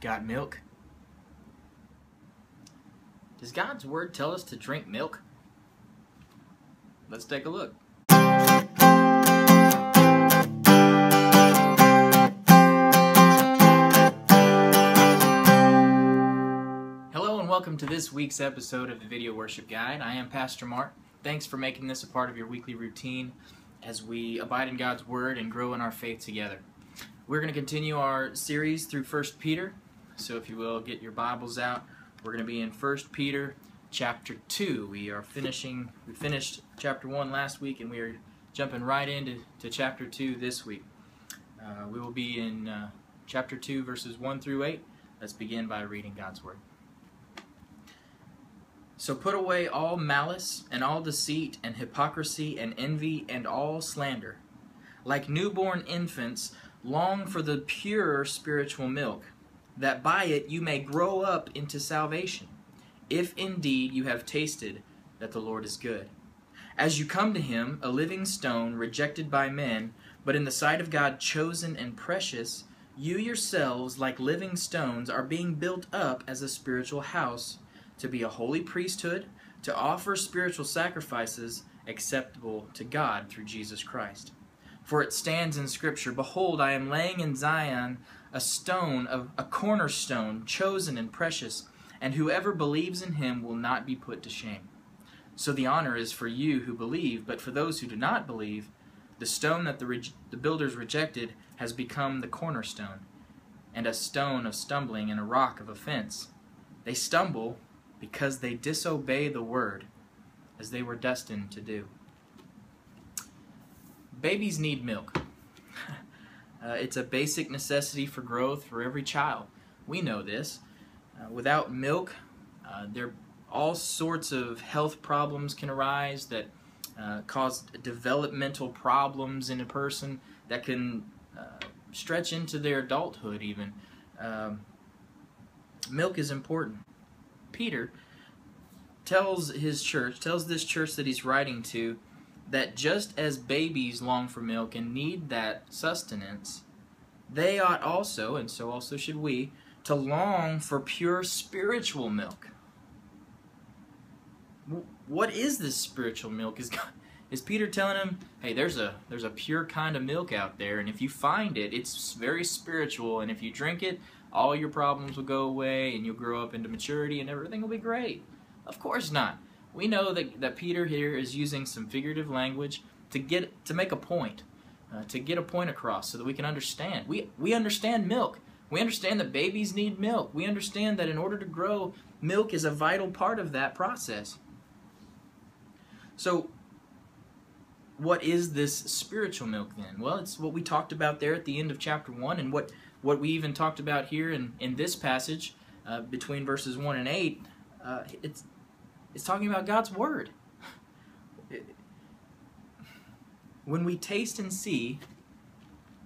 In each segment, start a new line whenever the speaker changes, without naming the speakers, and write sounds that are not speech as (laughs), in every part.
Got milk? Does God's Word tell us to drink milk? Let's take a look. Hello and welcome to this week's episode of the Video Worship Guide. I am Pastor Mark. Thanks for making this a part of your weekly routine as we abide in God's Word and grow in our faith together. We're going to continue our series through 1 Peter. So if you will, get your Bibles out. We're going to be in 1 Peter chapter 2. We are finishing, we finished chapter 1 last week and we are jumping right into to chapter 2 this week. Uh, we will be in uh, chapter 2 verses 1 through 8. Let's begin by reading God's Word. So put away all malice and all deceit and hypocrisy and envy and all slander. Like newborn infants, long for the pure spiritual milk that by it you may grow up into salvation, if indeed you have tasted that the Lord is good. As you come to him, a living stone, rejected by men, but in the sight of God chosen and precious, you yourselves, like living stones, are being built up as a spiritual house, to be a holy priesthood, to offer spiritual sacrifices acceptable to God through Jesus Christ. For it stands in Scripture Behold, I am laying in Zion a stone of a cornerstone chosen and precious and whoever believes in him will not be put to shame. So the honor is for you who believe but for those who do not believe the stone that the, the builders rejected has become the cornerstone and a stone of stumbling and a rock of offense. They stumble because they disobey the word as they were destined to do babies need milk (laughs) uh, it's a basic necessity for growth for every child. We know this. Uh, without milk, uh, there all sorts of health problems can arise that uh, cause developmental problems in a person that can uh, stretch into their adulthood even. Um, milk is important. Peter tells his church, tells this church that he's writing to, that just as babies long for milk and need that sustenance, they ought also, and so also should we, to long for pure spiritual milk. What is this spiritual milk? Is God, is Peter telling him, "Hey, there's a there's a pure kind of milk out there, and if you find it, it's very spiritual, and if you drink it, all your problems will go away, and you'll grow up into maturity, and everything will be great." Of course not we know that, that Peter here is using some figurative language to get to make a point, uh, to get a point across so that we can understand. We, we understand milk. We understand that babies need milk. We understand that in order to grow, milk is a vital part of that process. So, what is this spiritual milk then? Well, it's what we talked about there at the end of chapter 1 and what, what we even talked about here in, in this passage uh, between verses 1 and 8. Uh, it's it's talking about God's Word. When we taste and see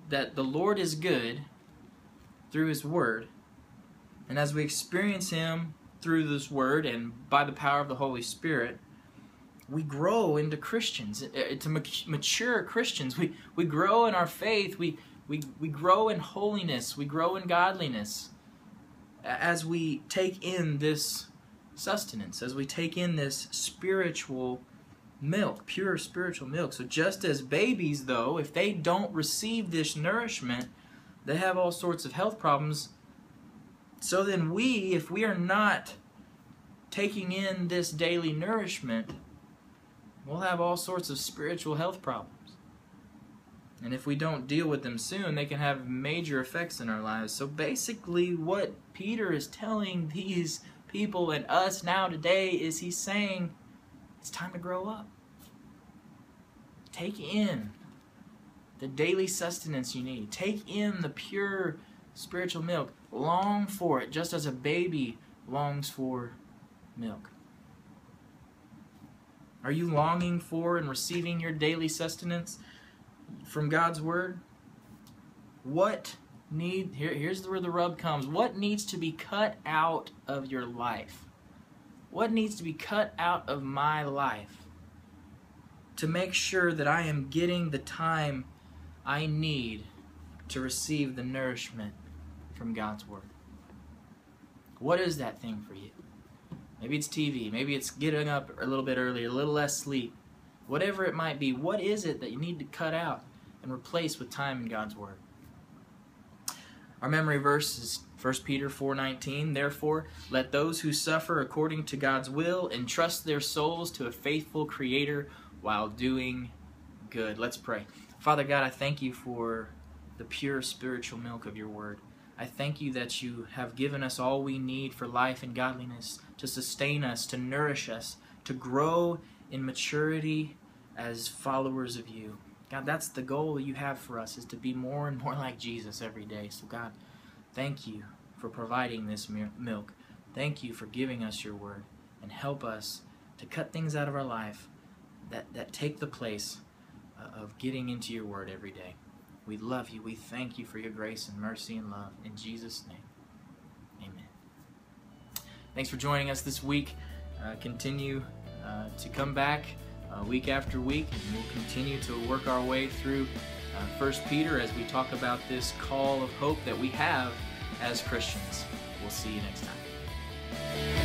that the Lord is good through His Word, and as we experience Him through this Word and by the power of the Holy Spirit, we grow into Christians, eh, eh, to mature Christians. We, we grow in our faith. We, we, we grow in holiness. We grow in godliness as we take in this sustenance, as we take in this spiritual milk, pure spiritual milk. So just as babies, though, if they don't receive this nourishment, they have all sorts of health problems. So then we, if we are not taking in this daily nourishment, we'll have all sorts of spiritual health problems. And if we don't deal with them soon, they can have major effects in our lives. So basically, what Peter is telling these people and us now today is he's saying it's time to grow up. Take in the daily sustenance you need. Take in the pure spiritual milk. Long for it, just as a baby longs for milk. Are you longing for and receiving your daily sustenance from God's Word? What need here here's where the rub comes. What needs to be cut out of your life? What needs to be cut out of my life to make sure that I am getting the time I need to receive the nourishment from God's word? What is that thing for you? Maybe it's TV. Maybe it's getting up a little bit earlier, a little less sleep. Whatever it might be, what is it that you need to cut out and replace with time in God's Word? Our memory verse is 1 Peter 4:19. Therefore, let those who suffer according to God's will entrust their souls to a faithful creator while doing good. Let's pray. Father God, I thank you for the pure spiritual milk of your word. I thank you that you have given us all we need for life and godliness, to sustain us, to nourish us, to grow in maturity as followers of you. God, that's the goal you have for us is to be more and more (laughs) like Jesus every day. So God, thank you for providing this milk. Thank you for giving us your word and help us to cut things out of our life that, that take the place uh, of getting into your word every day. We love you. We thank you for your grace and mercy and love. In Jesus' name, amen. Thanks for joining us this week. Uh, continue uh, to come back uh, week after week, and we'll continue to work our way through uh, First Peter as we talk about this call of hope that we have as Christians. We'll see you next time.